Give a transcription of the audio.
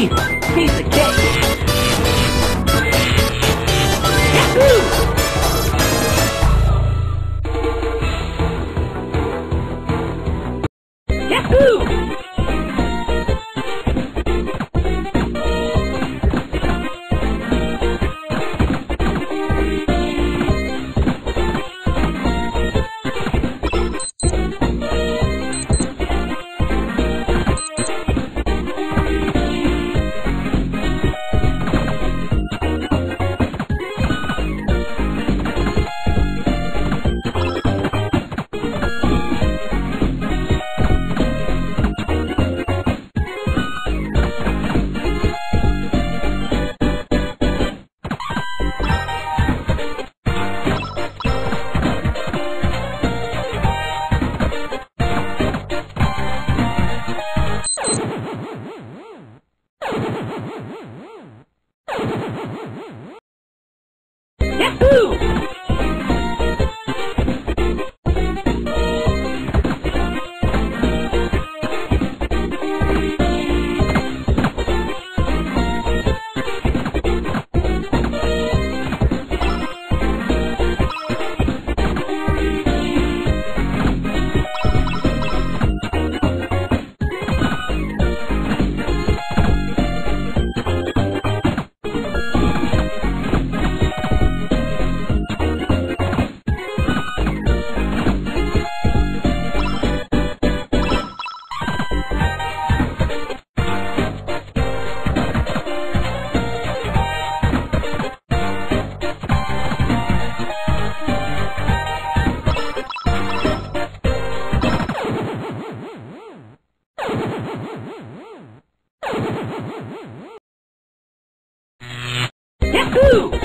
Easy. Piece of cake. Mm-hmm. Yahoo!